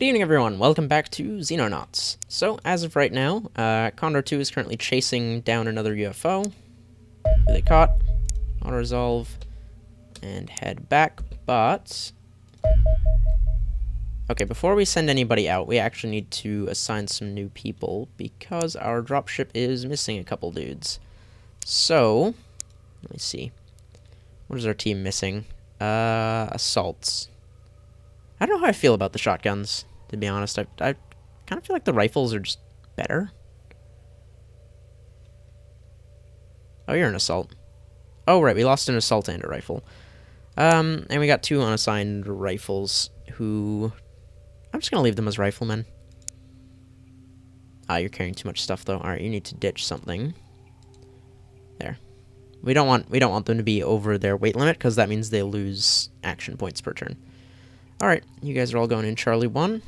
Good evening, everyone. Welcome back to Xenonauts. So, as of right now, uh, Condor 2 is currently chasing down another UFO. They caught, auto-resolve, and head back, but... Okay, before we send anybody out, we actually need to assign some new people, because our dropship is missing a couple dudes. So, let me see. What is our team missing? Uh, assaults. I don't know how I feel about the shotguns to be honest. I, I kind of feel like the rifles are just better. Oh, you're an assault. Oh, right, we lost an assault and a rifle. Um, and we got two unassigned rifles who... I'm just going to leave them as riflemen. Ah, you're carrying too much stuff, though. Alright, you need to ditch something. There. We don't want we don't want them to be over their weight limit, because that means they lose action points per turn. Alright, you guys are all going in Charlie 1.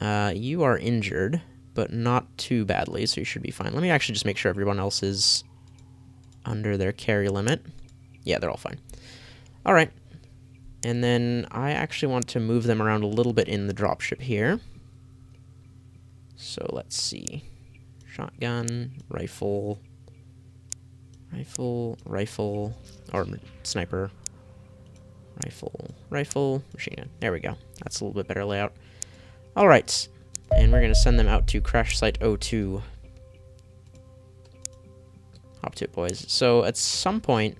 Uh, you are injured, but not too badly, so you should be fine. Let me actually just make sure everyone else is under their carry limit. Yeah, they're all fine. Alright. And then I actually want to move them around a little bit in the dropship here. So let's see. Shotgun, rifle, rifle, rifle, or sniper, rifle, rifle, machine gun. There we go. That's a little bit better layout. Alright, and we're going to send them out to crash site 02. Hop to it, boys. So, at some point,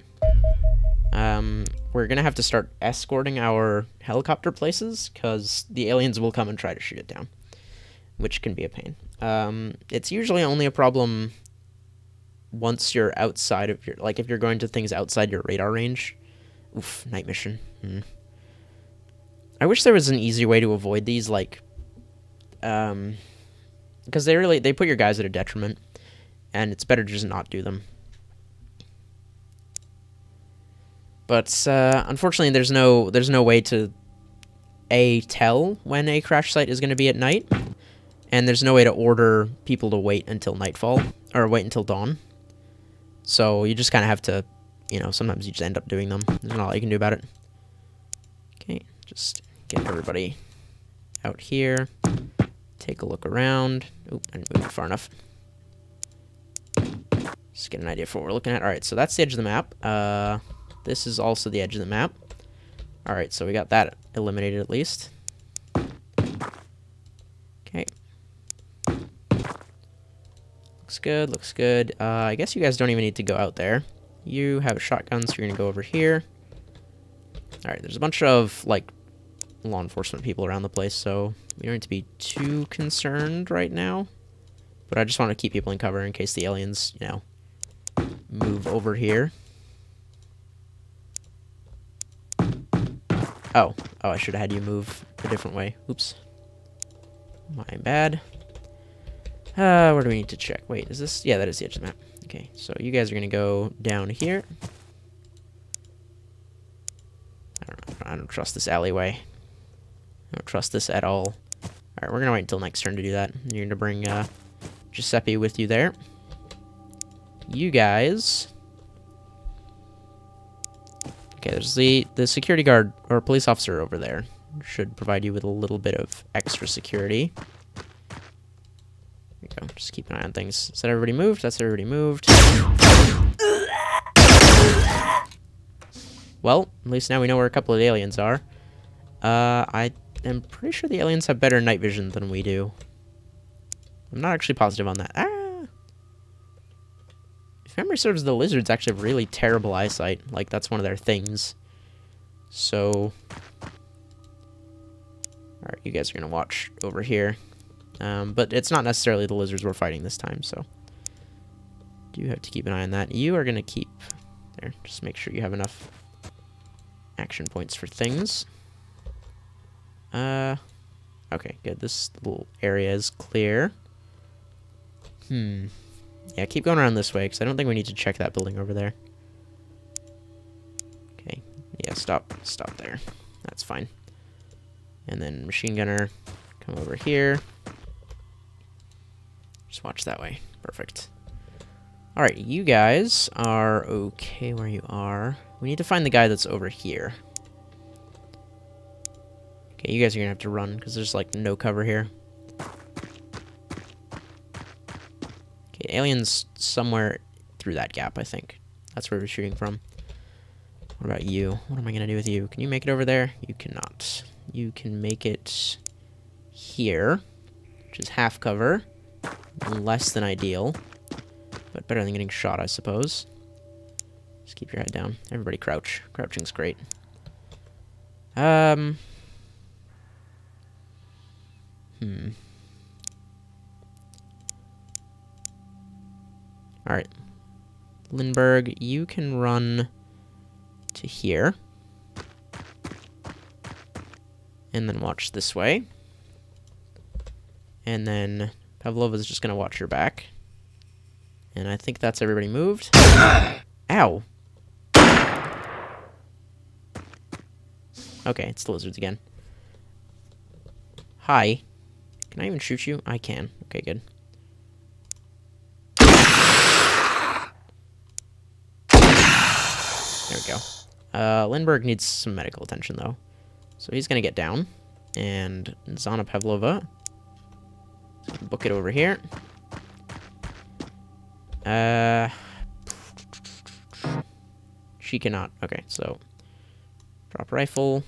um, we're going to have to start escorting our helicopter places, because the aliens will come and try to shoot it down, which can be a pain. Um, it's usually only a problem once you're outside of your, like, if you're going to things outside your radar range. Oof, night mission. Hmm. I wish there was an easy way to avoid these, like, um, because they really they put your guys at a detriment, and it's better to just not do them. But uh, unfortunately, there's no there's no way to a tell when a crash site is going to be at night, and there's no way to order people to wait until nightfall or wait until dawn. So you just kind of have to, you know, sometimes you just end up doing them. There's not a lot you can do about it. Okay, just get everybody out here. Take a look around. Oop, I didn't move it far enough. Just get an idea for what we're looking at. Alright, so that's the edge of the map. Uh, this is also the edge of the map. Alright, so we got that eliminated at least. Okay. Looks good, looks good. Uh, I guess you guys don't even need to go out there. You have a shotgun, so you're going to go over here. Alright, there's a bunch of, like, law enforcement people around the place, so we don't need to be too concerned right now. But I just want to keep people in cover in case the aliens, you know, move over here. Oh. Oh, I should have had you move a different way. Oops. My bad. Uh, where do we need to check? Wait, is this? Yeah, that is the edge of the map. Okay, so you guys are going to go down here. I don't, I don't trust this alleyway. I don't trust this at all. Alright, we're gonna wait until next turn to do that. You're gonna bring uh, Giuseppe with you there. You guys... Okay, there's the, the security guard, or police officer over there. Should provide you with a little bit of extra security. There you go, just keep an eye on things. Is that everybody moved? That's everybody moved. Well, at least now we know where a couple of aliens are. Uh, I am pretty sure the aliens have better night vision than we do. I'm not actually positive on that. Ah! If memory serves, the lizards actually have really terrible eyesight. Like, that's one of their things. So... Alright, you guys are to watch over here. Um, but it's not necessarily the lizards we're fighting this time, so... Do you have to keep an eye on that. You are to keep... There, just make sure you have enough action points for things. Uh, okay, good. This little area is clear. Hmm. Yeah, keep going around this way, because I don't think we need to check that building over there. Okay. Yeah, stop. Stop there. That's fine. And then machine gunner, come over here. Just watch that way. Perfect. Alright, you guys are okay where you are. We need to find the guy that's over here. Okay, you guys are gonna have to run because there's like no cover here. Okay, aliens somewhere through that gap, I think. That's where we're shooting from. What about you? What am I gonna do with you? Can you make it over there? You cannot. You can make it here, which is half cover. Less than ideal, but better than getting shot, I suppose. Just keep your head down. Everybody crouch. Crouching's great. Um. Hmm. Alright. Lindbergh, you can run to here. And then watch this way. And then Pavlova is just going to watch your back. And I think that's everybody moved. Ow. Okay, it's the lizards again. Hi. Can I even shoot you? I can. Okay, good. There we go. Uh, Lindbergh needs some medical attention, though. So he's to get down. And Zana Pavlova. Book it over here. Uh, she cannot. Okay, so drop rifle,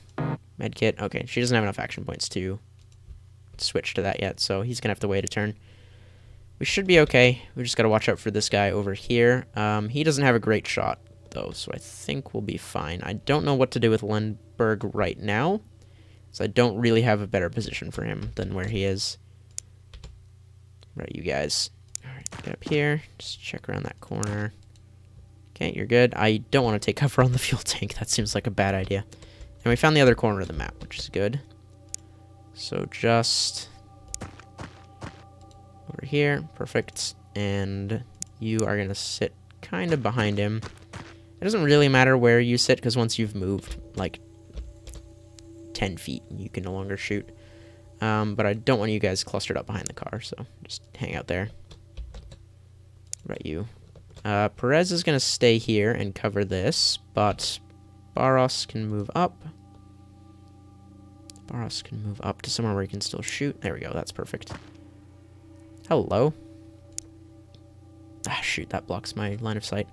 medkit. Okay, she doesn't have enough action points to switch to that yet, so he's gonna have to wait a turn. We should be okay. We just gotta watch out for this guy over here. Um, he doesn't have a great shot though, so I think we'll be fine. I don't know what to do with Lindbergh right now, so I don't really have a better position for him than where he is. Right, you guys. Alright, get up here. Just check around that corner. Okay, you're good. I don't want to take cover on the fuel tank. That seems like a bad idea. And we found the other corner of the map, which is good. So just over here. Perfect. And you are to sit kind of behind him. It doesn't really matter where you sit, because once you've moved, like, 10 feet, you can no longer shoot. Um, but I don't want you guys clustered up behind the car, so just hang out there. Right, you. Uh, Perez is going to stay here and cover this, but Barros can move up. Barros can move up to somewhere where he can still shoot. There we go, that's perfect. Hello. Ah, shoot, that blocks my line of sight.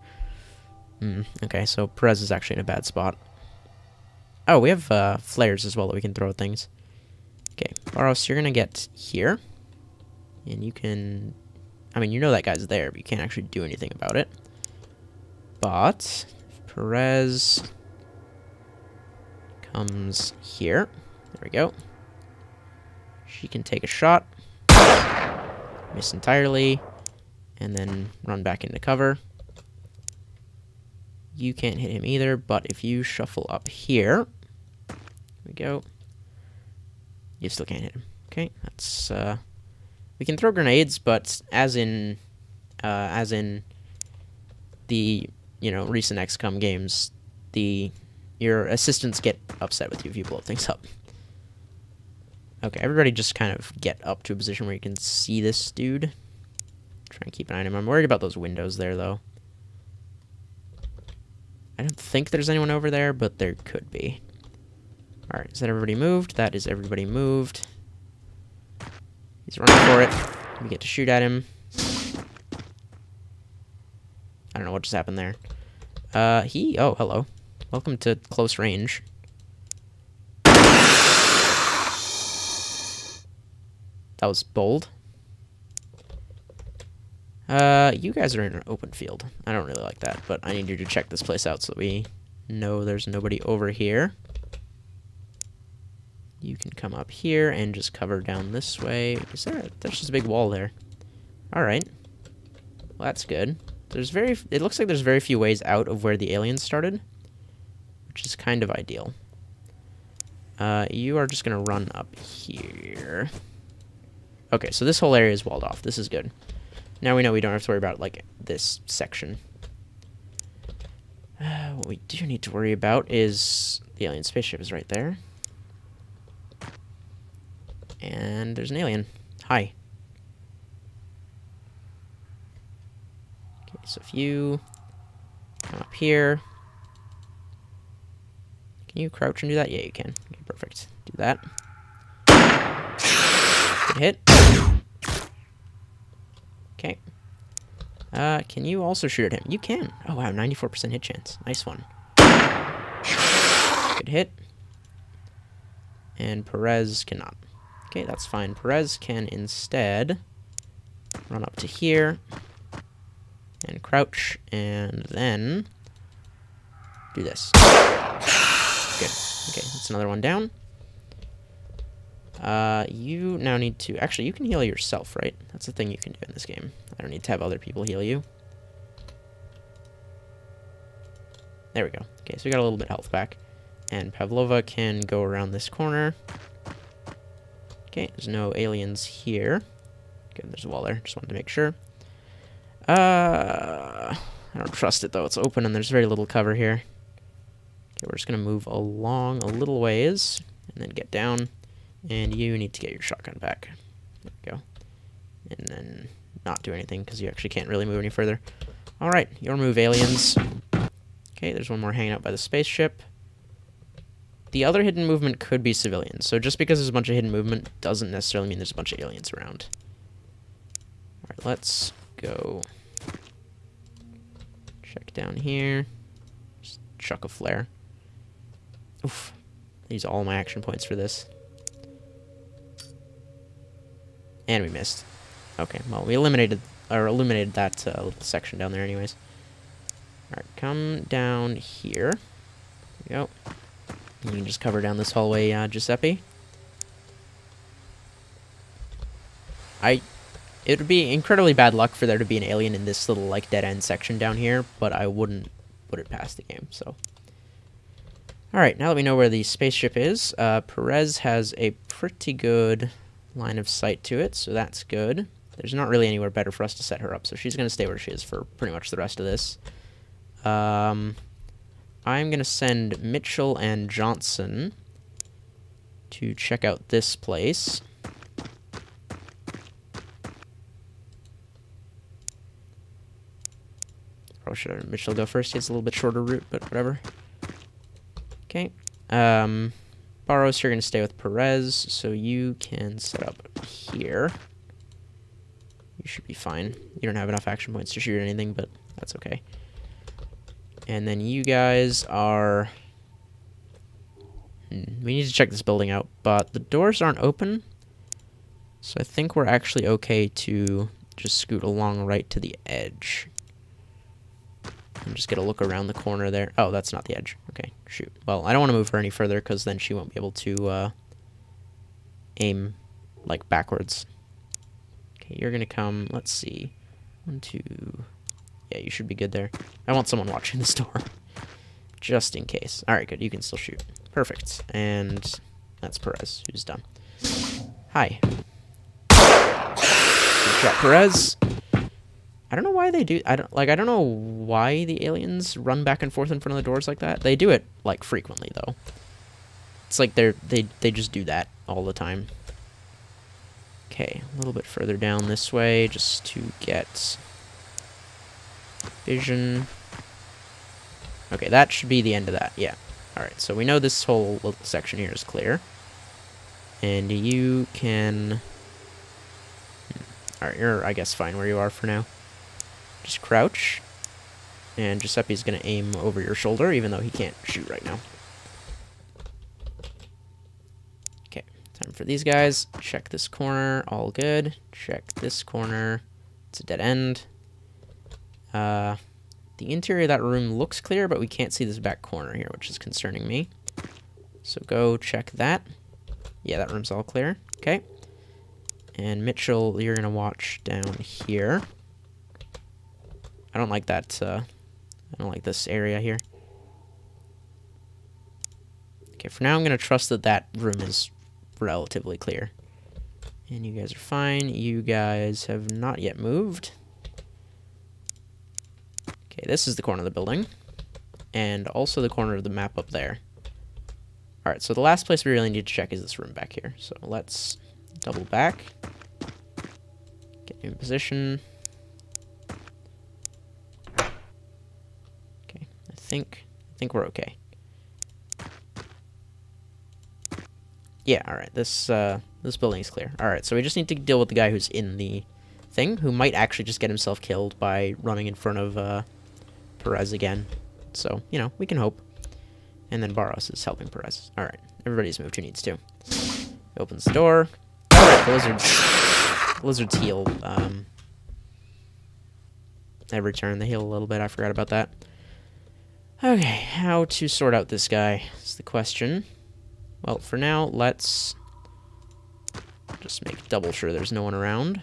Hmm, okay, so Perez is actually in a bad spot. Oh, we have uh, flares as well that we can throw things. Okay, Barros, you're to get here. And you can... I mean, you know that guy's there, but you can't actually do anything about it. But, Perez comes here. There we go. She can take a shot. Miss entirely. And then run back into cover. You can't hit him either, but if you shuffle up here... There we go. You still can't hit him. Okay, that's, uh... We can throw grenades, but as in... Uh, as in the, you know, recent XCOM games, the... Your assistants get upset with you if you blow things up. Okay, everybody just kind of get up to a position where you can see this dude. Try and keep an eye on him. I'm worried about those windows there, though. I don't think there's anyone over there, but there could be. Alright, is that everybody moved? That is everybody moved. He's running for it. We get to shoot at him. I don't know what just happened there. Uh, he... Oh, hello. Welcome to close range. That was bold. Uh, you guys are in an open field. I don't really like that, but I need you to check this place out so we know there's nobody over here. You can come up here and just cover down this way. Is there? A, there's just a big wall there. All right. Well, that's good. There's very. It looks like there's very few ways out of where the aliens started, which is kind of ideal. Uh, you are just gonna run up here. Okay, so this whole area is walled off. This is good. Now we know we don't have to worry about like this section. Uh, what we do need to worry about is the alien spaceship is right there. And there's an alien. Hi. Okay, so if you come up here. Can you crouch and do that? Yeah, you can. Okay, perfect. Do that. Hit. Okay. Uh, can you also shoot at him? You can. Oh, wow, 94% hit chance. Nice one. Good hit. And Perez cannot. Okay, that's fine. Perez can instead run up to here and crouch and then do this. Good. Okay, that's another one down. Uh, you now need to... Actually, you can heal yourself, right? That's the thing you can do in this game. I don't need to have other people heal you. There we go. Okay, so we got a little bit health back. And Pavlova can go around this corner. Okay, there's no aliens here. Okay, there's a wall there. Just wanted to make sure. Uh, I don't trust it, though. It's open and there's very little cover here. Okay, we're just going to move along a little ways and then get down. And you need to get your shotgun back. There we go. And then not do anything because you actually can't really move any further. Alright, your move, aliens. Okay, there's one more hanging out by the spaceship. The other hidden movement could be civilians, so just because there's a bunch of hidden movement doesn't necessarily mean there's a bunch of aliens around. Alright, let's go check down here. Just chuck a flare. Oof. Use all my action points for this. And we missed. Okay, well, we eliminated, or eliminated that uh, little section down there anyways. Alright, come down here. There go. You can just cover down this hallway, uh, Giuseppe. I... It would be incredibly bad luck for there to be an alien in this little, like, dead-end section down here, but I wouldn't put it past the game, so... Alright, now that we know where the spaceship is, uh, Perez has a pretty good line of sight to it, so that's good. There's not really anywhere better for us to set her up, so she's going to stay where she is for pretty much the rest of this. Um, I'm going to send Mitchell and Johnson to check out this place. Probably should Mitchell go first. He has a little bit shorter route, but whatever. Okay. Um, Barros, you're going to stay with Perez, so you can set up here. You should be fine. You don't have enough action points to shoot anything, but that's okay. And then you guys are... Hmm, we need to check this building out, but the doors aren't open. So I think we're actually okay to just scoot along right to the edge. And just get a look around the corner there. Oh, that's not the edge. Okay, shoot. Well, I don't want to move her any further because then she won't be able to uh, aim, like, backwards. Okay, you're going to come, let's see. One, two... Yeah, you should be good there. I want someone watching this door. Just in case. Alright, good. You can still shoot. Perfect. And that's Perez, who's done. Hi. Good shot, Perez. I don't know why they do. I don't like. I don't know why the aliens run back and forth in front of the doors like that. They do it like frequently though. It's like they're they they just do that all the time. Okay, a little bit further down this way, just to get vision. Okay, that should be the end of that. Yeah. All right. So we know this whole little section here is clear, and you can. Hmm, all right, you're I guess fine where you are for now. Just crouch. And Giuseppe's going to aim over your shoulder, even though he can't shoot right now. Okay, time for these guys. Check this corner, all good. Check this corner. It's a dead end. Uh, the interior of that room looks clear, but we can't see this back corner here, which is concerning me. So go check that. Yeah, that room's all clear. Okay. And Mitchell, you're going to watch down here. I don't like that, uh, I don't like this area here. Okay, for now I'm going to trust that that room is relatively clear. And you guys are fine. You guys have not yet moved. Okay, this is the corner of the building. And also the corner of the map up there. Alright, so the last place we really need to check is this room back here. So let's double back. Get in position. Think I think we're okay. Yeah, alright. This, uh, this building is clear. Alright, so we just need to deal with the guy who's in the thing, who might actually just get himself killed by running in front of, uh, Perez again. So, you know, we can hope. And then Barros is helping Perez. Alright, everybody's moved who needs to. Opens the door. Alright, Blizzard's, Blizzard's heal, um, every turn. They heal a little bit, I forgot about that. Okay, how to sort out this guy is the question. Well, for now, let's just make double sure there's no one around.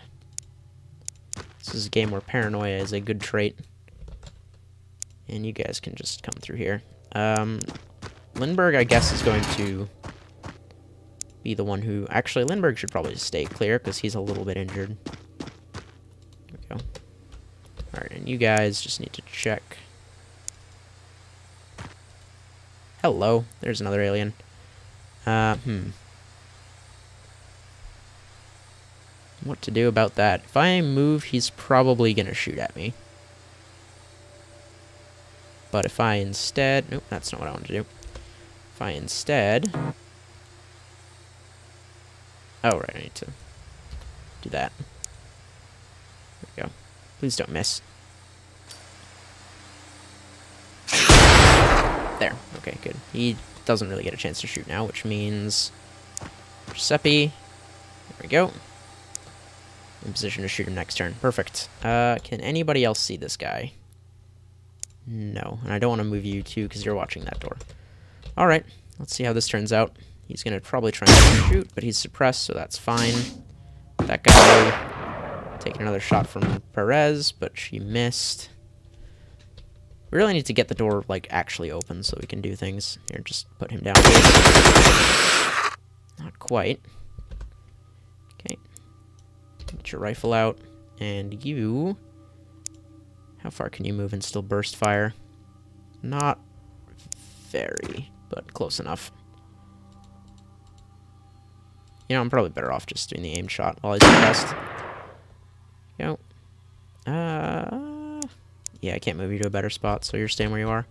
This is a game where paranoia is a good trait. And you guys can just come through here. Um, Lindbergh, I guess, is going to be the one who... Actually, Lindbergh should probably stay clear, because he's a little bit injured. There we go. Alright, and you guys just need to check. Hello. There's another alien. Uh, hmm. What to do about that? If I move, he's probably to shoot at me. But if I instead... Nope, that's not what I want to do. If I instead... Oh, right, I need to do that. There we go. Please don't miss. There. Okay, good. He doesn't really get a chance to shoot now, which means... Giuseppe. There we go. In position to shoot him next turn. Perfect. Uh, can anybody else see this guy? No. And I don't want to move you too, because you're watching that door. Alright. Let's see how this turns out. He's going to probably try and shoot, but he's suppressed, so that's fine. That guy taking another shot from Perez, but she missed. We really need to get the door, like, actually open so we can do things. Here, just put him down. Not quite. Okay. Get your rifle out. And you... How far can you move and still burst fire? Not very, but close enough. You know, I'm probably better off just doing the aim shot while he's suppressed. Go. Uh, yeah, I can't move you to a better spot, so you're staying where you are.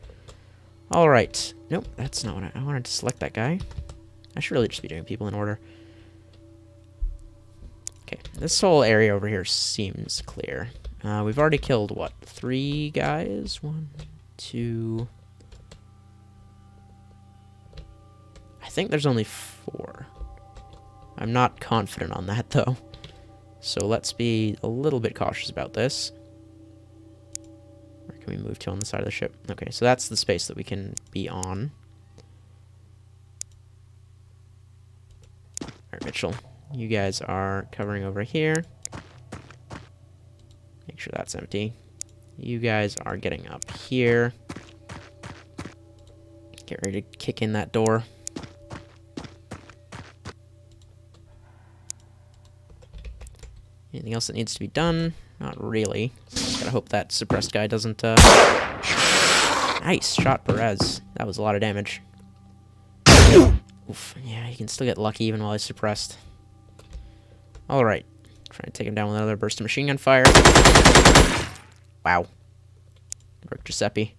Alright. Nope, that's not what I, I wanted to select that guy. I should really just be doing people in order. Okay, this whole area over here seems clear. Uh, we've already killed, what, three guys? One, two... I think there's only four. I'm not confident on that, though. So let's be a little bit cautious about this. Can we move to on the side of the ship? Okay, so that's the space that we can be on. Alright, Mitchell. You guys are covering over here. Make sure that's empty. You guys are getting up here. Get ready to kick in that door. Anything else that needs to be done? Not really. Gotta hope that suppressed guy doesn't, uh... Nice shot, Perez. That was a lot of damage. Oof. Yeah, he can still get lucky even while he's suppressed. Alright. Try to take him down with another burst of machine gun fire. Wow. Work, Giuseppe.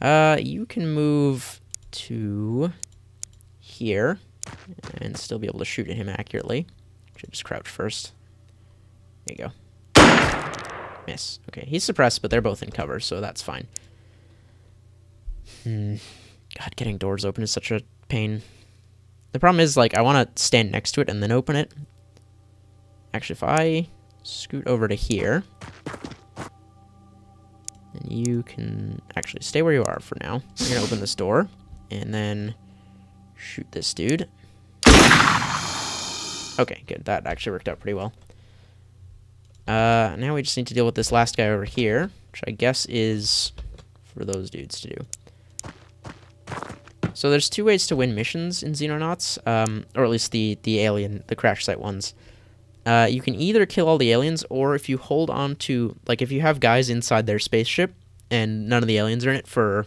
Uh, you can move to here and still be able to shoot at him accurately. Should just crouch first. There you go. Miss. Okay, he's suppressed, but they're both in cover, so that's fine. Hmm. God, getting doors open is such a pain. The problem is, like, I want to stand next to it and then open it. Actually, if I scoot over to here, then you can actually stay where you are for now. You're going to open this door, and then shoot this dude. Okay, good. That actually worked out pretty well. Uh, now we just need to deal with this last guy over here, which I guess is for those dudes to do. So there's two ways to win missions in Xenonauts, um, or at least the, the alien, the crash site ones. Uh, you can either kill all the aliens, or if you hold on to, like, if you have guys inside their spaceship, and none of the aliens are in it for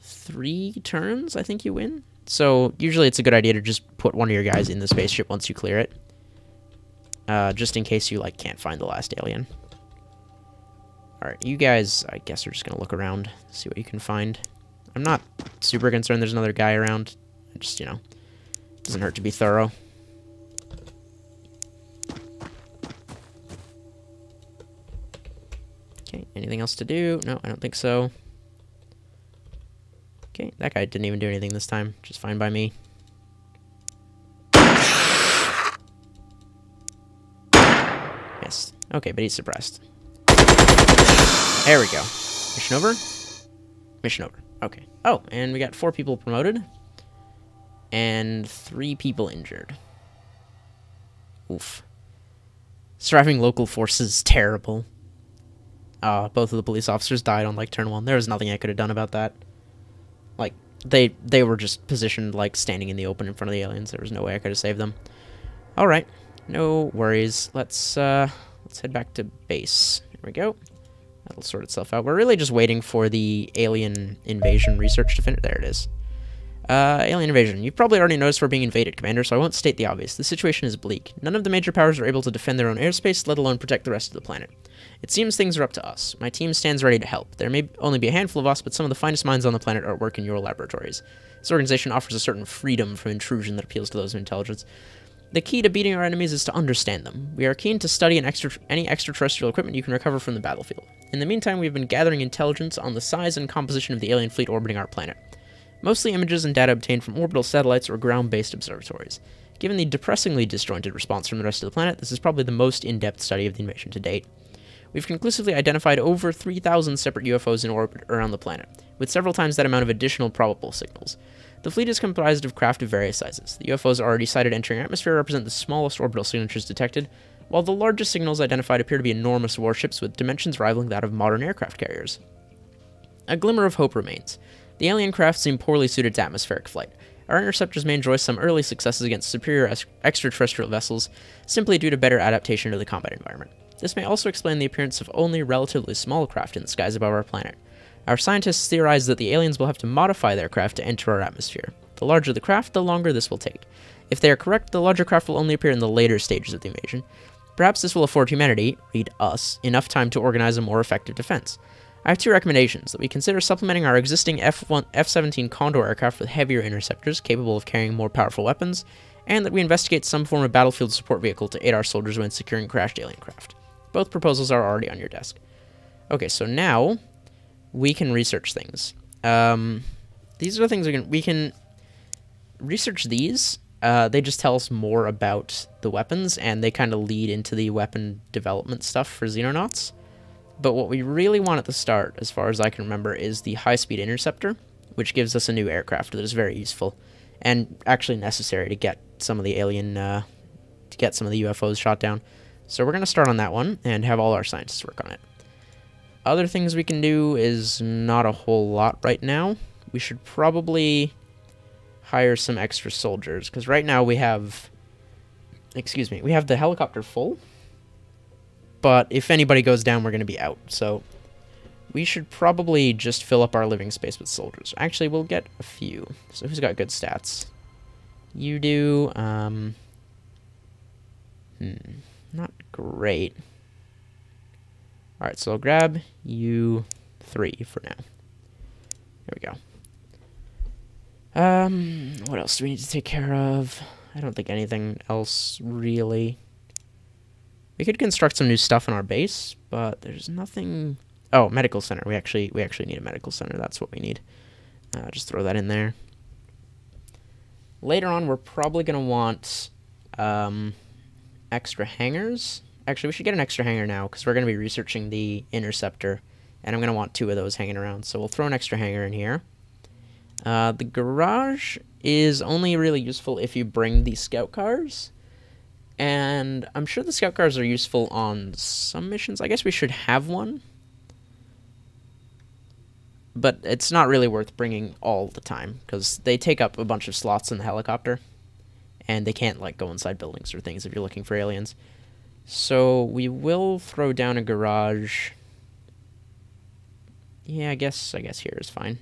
three turns, I think you win. So usually it's a good idea to just put one of your guys in the spaceship once you clear it. Uh, just in case you, like, can't find the last alien. Alright, you guys, I guess, are just gonna look around, see what you can find. I'm not super concerned there's another guy around. Just, you know, Doesn't hurt to be thorough. Okay, anything else to do? No, I don't think so. Okay, that guy didn't even do anything this time. Just fine by me. Okay, but he's suppressed. There we go. Mission over? Mission over. Okay. Oh, and we got four people promoted. And three people injured. Oof. Surviving local forces terrible. Uh, both of the police officers died on like turn one. There was nothing I could have done about that. Like they they were just positioned like standing in the open in front of the aliens. There was no way I could have saved them. All right, no worries. Let's uh let's head back to base. Here we go. That'll sort itself out. We're really just waiting for the alien invasion research to finish. There it is. Uh, alien invasion. You've probably already noticed we're being invaded, Commander, so I won't state the obvious. The situation is bleak. None of the major powers are able to defend their own airspace, let alone protect the rest of the planet. It seems things are up to us. My team stands ready to help. There may only be a handful of us, but some of the finest minds on the planet are at work in your laboratories. This organization offers a certain freedom from intrusion that appeals to those of intelligence. The key to beating our enemies is to understand them. We are keen to study extra any extraterrestrial equipment you can recover from the battlefield. In the meantime, we have been gathering intelligence on the size and composition of the alien fleet orbiting our planet. Mostly images and data obtained from orbital satellites or ground-based observatories. Given the depressingly disjointed response from the rest of the planet, this is probably the most in-depth study of the invasion to date. We've conclusively identified over 3,000 separate UFOs in orbit around the planet, with several times that amount of additional probable signals. The fleet is comprised of craft of various sizes. The UFOs already sighted entering atmosphere represent the smallest orbital signatures detected, while the largest signals identified appear to be enormous warships with dimensions rivaling that of modern aircraft carriers. A glimmer of hope remains. The alien craft seem poorly suited to atmospheric flight. Our interceptors may enjoy some early successes against superior extraterrestrial vessels simply due to better adaptation to the combat environment. This may also explain the appearance of only relatively small craft in the skies above our planet. Our scientists theorize that the aliens will have to modify their craft to enter our atmosphere. The larger the craft, the longer this will take. If they are correct, the larger craft will only appear in the later stages of the invasion. Perhaps this will afford humanity, read us, enough time to organize a more effective defense. I have two recommendations that we consider supplementing our existing F-1, F-17 Condor aircraft with heavier interceptors capable of carrying more powerful weapons, and that we investigate some form of battlefield support vehicle to aid our soldiers when securing crashed alien craft. Both proposals are already on your desk. Okay, so now we can research things. Um, these are the things we can we can research these. Uh, they just tell us more about the weapons, and they kind of lead into the weapon development stuff for Xenonauts. But what we really want at the start, as far as I can remember, is the high-speed interceptor, which gives us a new aircraft that is very useful and actually necessary to get some of the alien, uh, to get some of the UFOs shot down. So we're going to start on that one and have all our scientists work on it. Other things we can do is not a whole lot right now. We should probably hire some extra soldiers, because right now we have, excuse me, we have the helicopter full, but if anybody goes down, we're going to be out. So we should probably just fill up our living space with soldiers. Actually, we'll get a few. So who's got good stats? You do. Um, hmm, not great. All right, so I'll grab U3 for now. There we go. Um, what else do we need to take care of? I don't think anything else really. We could construct some new stuff in our base, but there's nothing... Oh, medical center. We actually we actually need a medical center. That's what we need. Uh, just throw that in there. Later on, we're probably going to want um, extra hangars. Actually, we should get an extra hangar now, because we're going to be researching the interceptor, and I'm going to want two of those hanging around. So we'll throw an extra hangar in here. Uh, the garage is only really useful if you bring the scout cars. And I'm sure the scout cars are useful on some missions. I guess we should have one. But it's not really worth bringing all the time, because they take up a bunch of slots in the helicopter. And they can't, like, go inside buildings or things if you're looking for aliens. So we will throw down a garage. Yeah, I guess, I guess here is fine.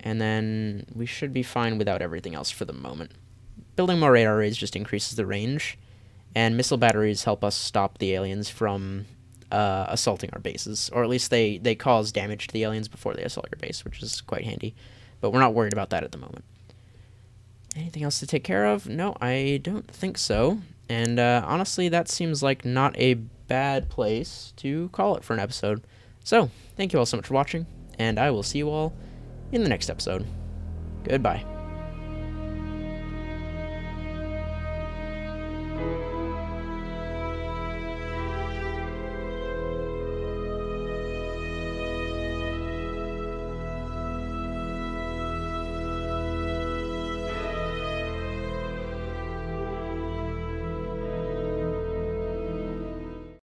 And then we should be fine without everything else for the moment. Building more radar arrays just increases the range, and missile batteries help us stop the aliens from uh, assaulting our bases, or at least they, they cause damage to the aliens before they assault your base, which is quite handy. But we're not worried about that at the moment. anything else to take care of? No, I don't think so. And uh, honestly, that seems like not a bad place to call it for an episode. So, thank you all so much for watching, and I will see you all in the next episode. Goodbye.